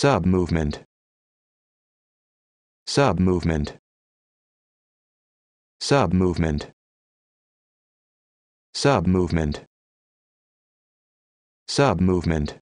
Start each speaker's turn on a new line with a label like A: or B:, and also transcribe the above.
A: Sub-movement. Sub-movement. Sub-movement. Sub-movement. Sub-movement.